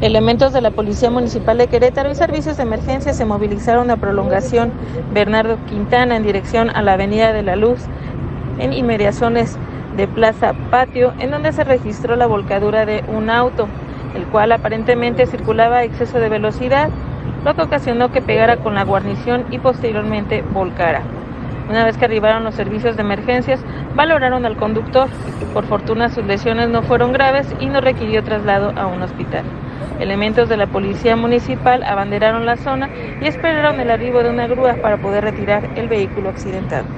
Elementos de la Policía Municipal de Querétaro y servicios de emergencia se movilizaron a prolongación Bernardo Quintana en dirección a la Avenida de la Luz en inmediaciones de Plaza Patio, en donde se registró la volcadura de un auto, el cual aparentemente circulaba a exceso de velocidad, lo que ocasionó que pegara con la guarnición y posteriormente volcara. Una vez que arribaron los servicios de emergencias, valoraron al conductor. Por fortuna sus lesiones no fueron graves y no requirió traslado a un hospital. Elementos de la policía municipal abanderaron la zona y esperaron el arribo de una grúa para poder retirar el vehículo accidentado.